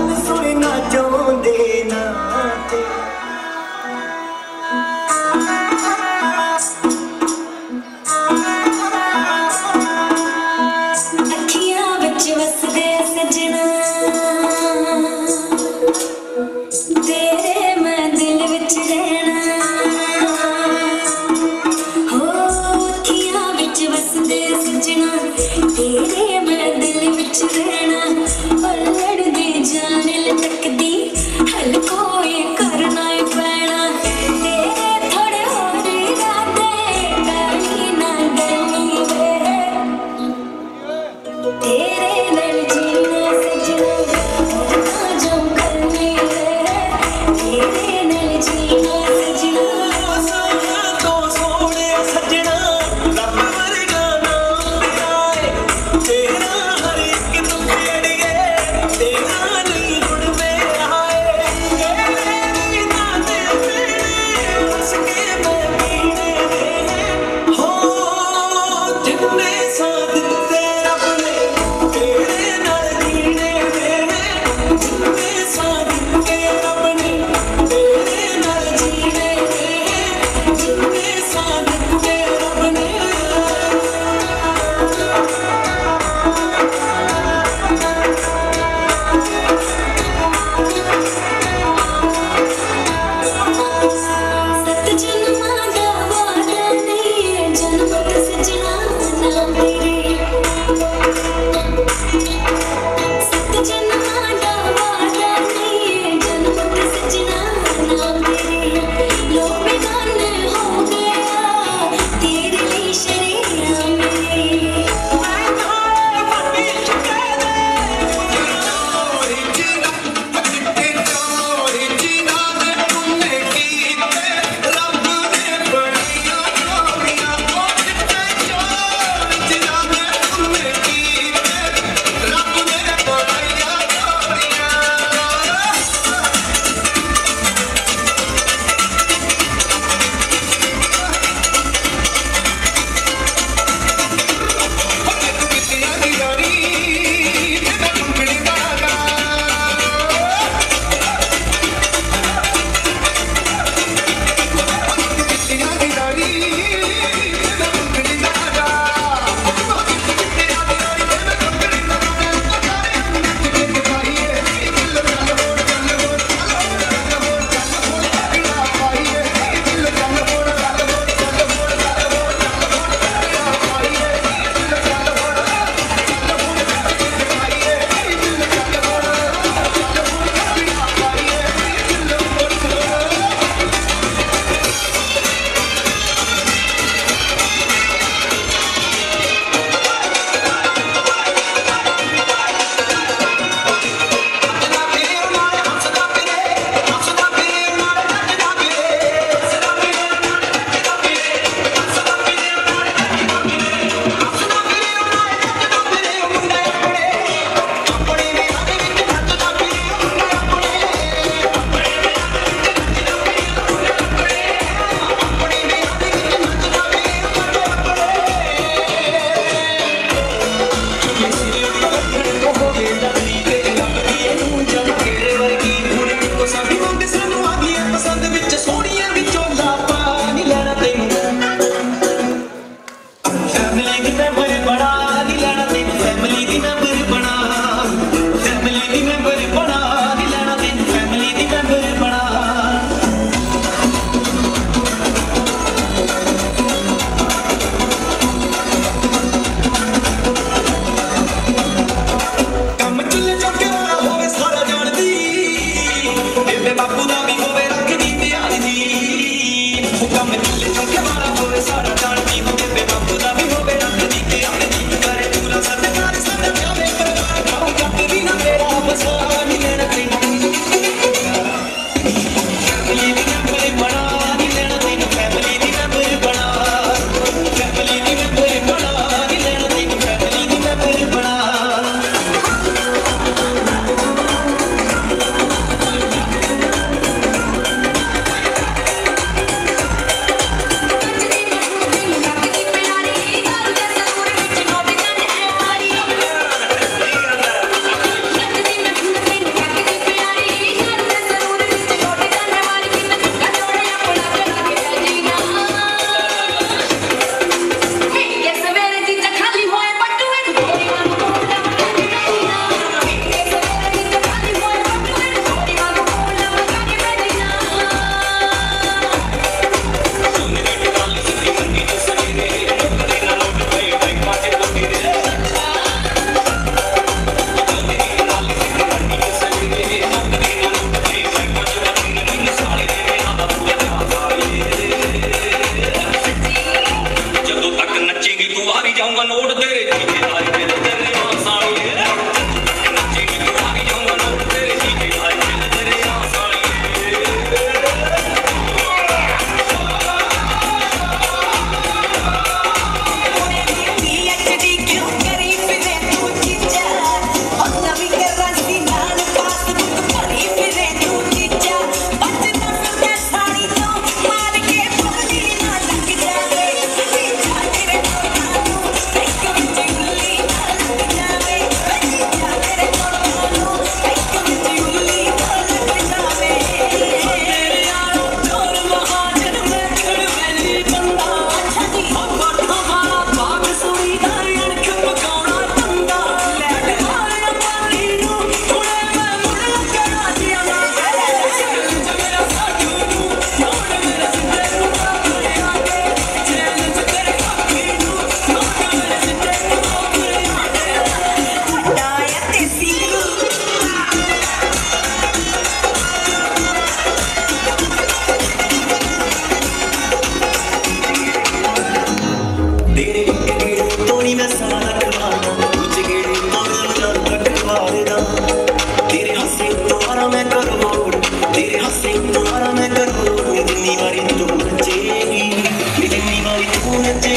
चल सुनना जो देना तेरा Una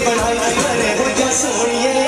हरिया हरिया